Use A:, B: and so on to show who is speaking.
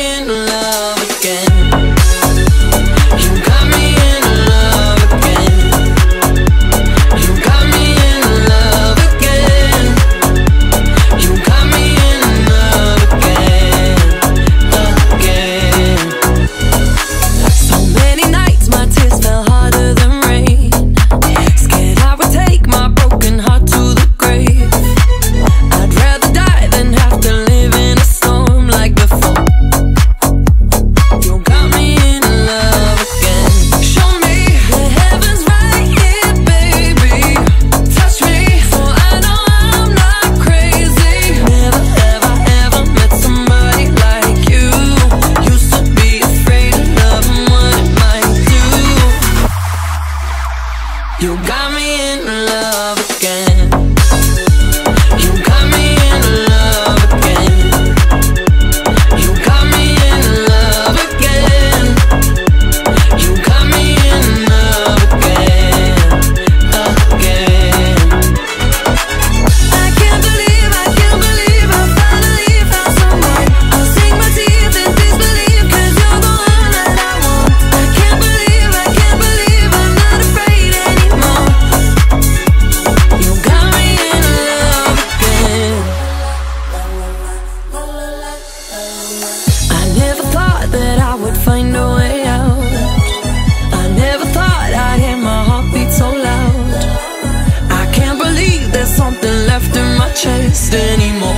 A: in love. find a way out. I never thought I'd hear my heart beat so loud. I can't believe there's something left in my chest anymore.